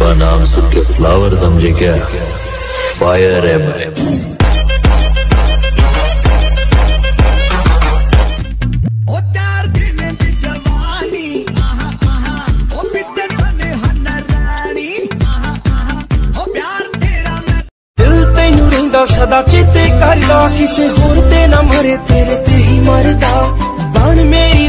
पुष्पा नाम सुन के फ्लावर समझे क्या फायर है मैं ਉਹ ਚਾਰ ਦਿਨ ਦੀ ਜਵਾਨੀ ਆਹਾ ਆਹਾ ਉਹ ਪਿੱਤੇ ਬਨੇ ਹਨ ਰਾਣੀ ਆਹਾ ਆਹਾ ਉਹ ਪਿਆਰ ਤੇਰਾ ਮੈਂ ਦਿਲ ਤੈਨੂੰ ਰਹਿੰਦਾ ਸਦਾ ਚੇਤੇ ਕਰਦਾ ਕਿਸੇ ਹੋਰ ਤੇ ਨਾ ਮਰੇ ਤੇਰੇ ਤੇ ਹੀ ਮਰਦਾ ਬਣ ਮੇਰੀ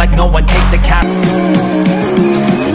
like no one takes a account